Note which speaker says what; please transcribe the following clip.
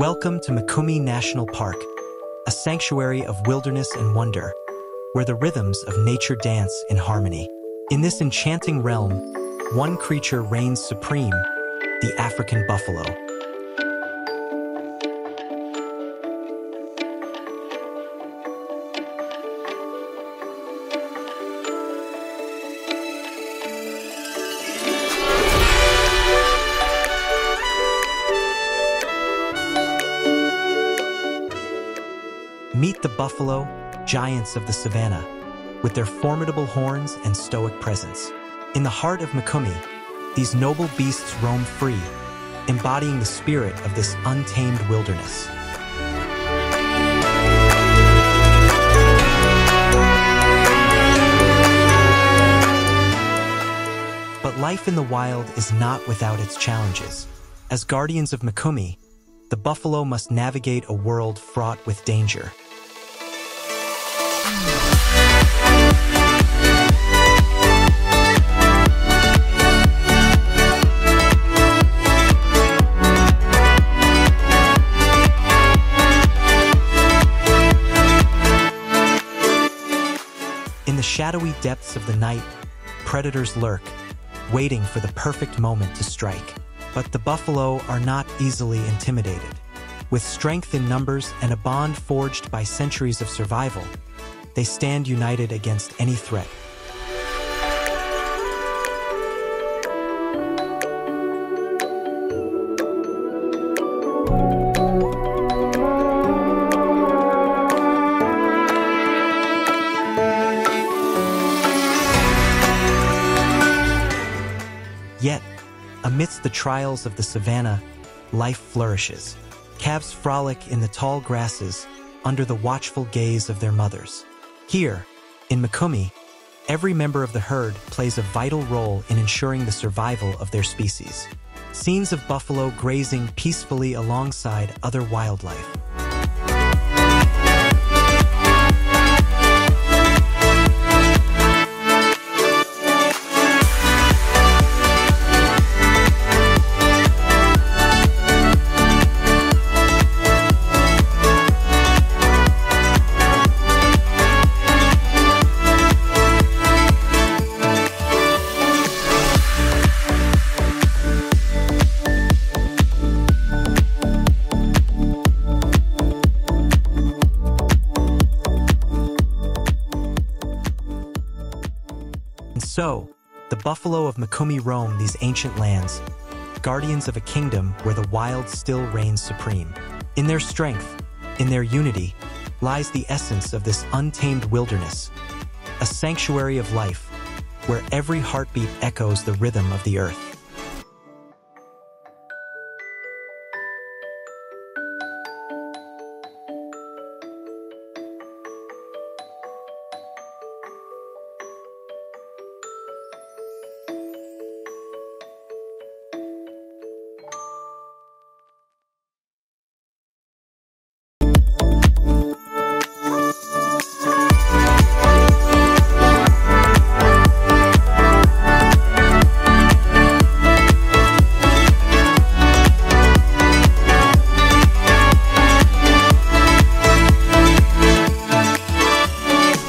Speaker 1: Welcome to Mikumi National Park, a sanctuary of wilderness and wonder, where the rhythms of nature dance in harmony. In this enchanting realm, one creature reigns supreme, the African buffalo. Meet the buffalo, giants of the savannah, with their formidable horns and stoic presence. In the heart of Mikumi, these noble beasts roam free, embodying the spirit of this untamed wilderness. But life in the wild is not without its challenges. As guardians of Mikumi, the buffalo must navigate a world fraught with danger. Shadowy depths of the night, predators lurk, waiting for the perfect moment to strike. But the buffalo are not easily intimidated. With strength in numbers and a bond forged by centuries of survival, they stand united against any threat. Yet, amidst the trials of the savannah, life flourishes. Calves frolic in the tall grasses under the watchful gaze of their mothers. Here, in Mikumi, every member of the herd plays a vital role in ensuring the survival of their species. Scenes of buffalo grazing peacefully alongside other wildlife. And so, the buffalo of Mikumi roam these ancient lands, guardians of a kingdom where the wild still reigns supreme. In their strength, in their unity, lies the essence of this untamed wilderness, a sanctuary of life where every heartbeat echoes the rhythm of the earth.